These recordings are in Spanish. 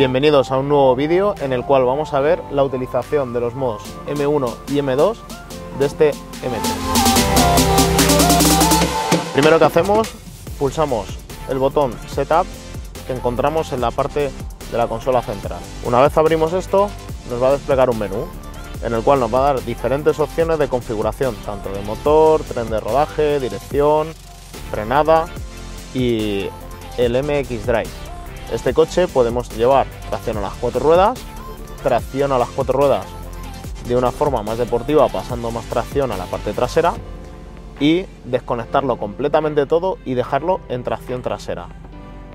Bienvenidos a un nuevo vídeo en el cual vamos a ver la utilización de los modos M1 y M2 de este M3. Primero que hacemos, pulsamos el botón Setup que encontramos en la parte de la consola central. Una vez abrimos esto, nos va a desplegar un menú en el cual nos va a dar diferentes opciones de configuración, tanto de motor, tren de rodaje, dirección, frenada y el MX Drive. Este coche podemos llevar tracción a las cuatro ruedas, tracción a las cuatro ruedas de una forma más deportiva pasando más tracción a la parte trasera y desconectarlo completamente todo y dejarlo en tracción trasera.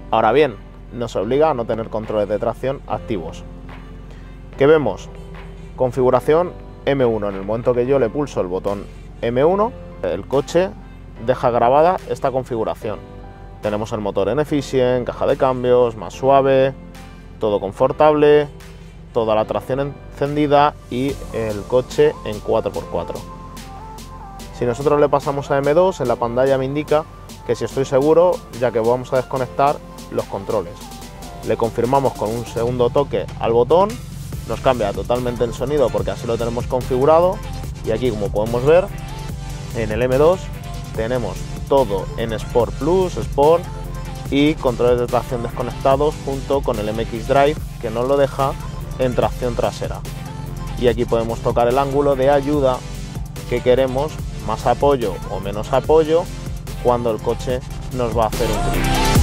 Ahora bien, nos obliga a no tener controles de tracción activos. ¿Qué vemos? Configuración M1. En el momento que yo le pulso el botón M1, el coche deja grabada esta configuración. Tenemos el motor en Efficient, caja de cambios, más suave, todo confortable, toda la tracción encendida y el coche en 4x4. Si nosotros le pasamos a M2, en la pantalla me indica que si estoy seguro, ya que vamos a desconectar los controles. Le confirmamos con un segundo toque al botón, nos cambia totalmente el sonido porque así lo tenemos configurado y aquí como podemos ver en el M2 tenemos todo en Sport Plus, Sport y controles de tracción desconectados junto con el MX Drive que nos lo deja en tracción trasera. Y aquí podemos tocar el ángulo de ayuda que queremos, más apoyo o menos apoyo, cuando el coche nos va a hacer un grip.